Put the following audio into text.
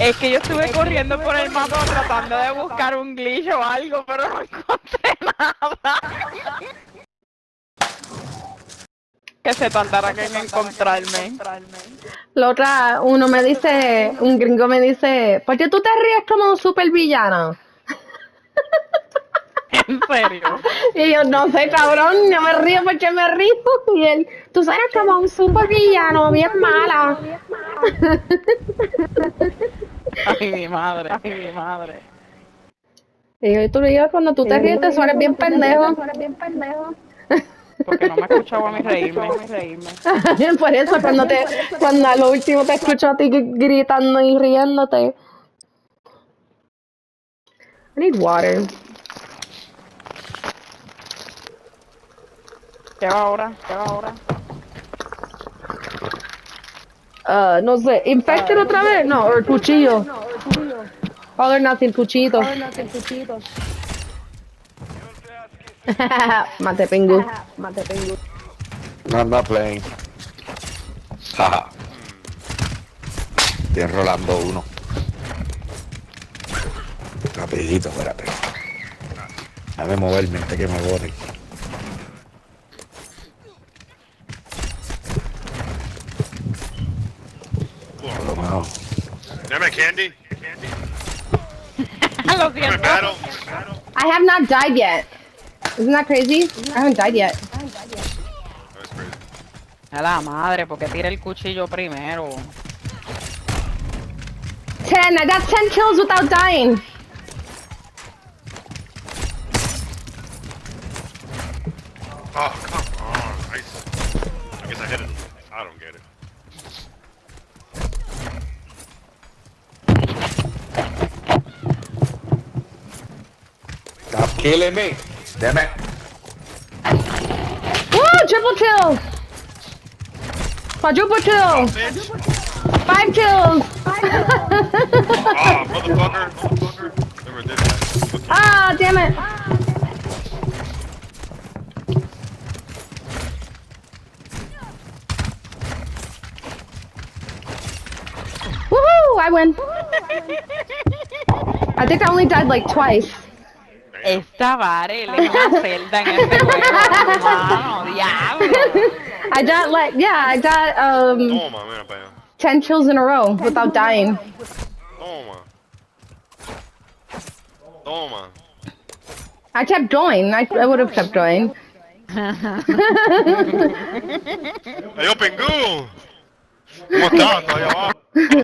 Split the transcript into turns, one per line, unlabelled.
Es que yo estuve corriendo por el mapa tratando de buscar un glitch o algo, pero no encontré nada. Que se tardará en encontrarme.
La otra, uno me dice, un gringo me dice, ¿por qué tú te ríes como un super villano?
En serio.
Y yo, no sé, cabrón, no me río porque me río. Y él, tú eres como un super villano, bien mala.
Ay, mi madre, ay, mi madre.
Y yo, tú digas, cuando tú te ríes, te suenas bien pendejo.
Porque no me escuchaba a mí reírme, reírme.
Por eso, cuando te, cuando a lo último te escucho a ti gritando y riéndote. I need water.
¿Qué va ahora? ¿Qué va ahora?
Uh, no sé, infected otra vez, no, o el cuchillo. All or nothing, cuchito. Mate pingu. Mate pingu.
No, I'm not playing. Jaja. Estoy enrolando uno. Rapidito, espérate. Déjame moverme antes que me borre.
Damn it, Candy.
Lo
I'm in
siento.
battle.
I have not died yet. Isn't that crazy? I haven't died yet.
That's.
A la madre, porque tira el cuchillo primero.
Ten, I got ten kills without dying.
Oh, come on. Nice. I guess I hit it. I don't get it.
Killing me. Damn it.
Woo! Triple kill! Quadruple kill!
Bitch.
Five kills!
Oh, motherfucker. Motherfucker. Never did that.
Ah, damn it! Woohoo! I win. I think I only died like twice.
Esta Varel es una celda en este juego. Mano, diablo.
I got like yeah, I got um
Toma, mira para allá.
ten kills in a row without dying.
Toma. Toma.
I kept going. I, I would have kept going.
Hey, yo, Pingu. ¿Cómo estás? Ahí abajo.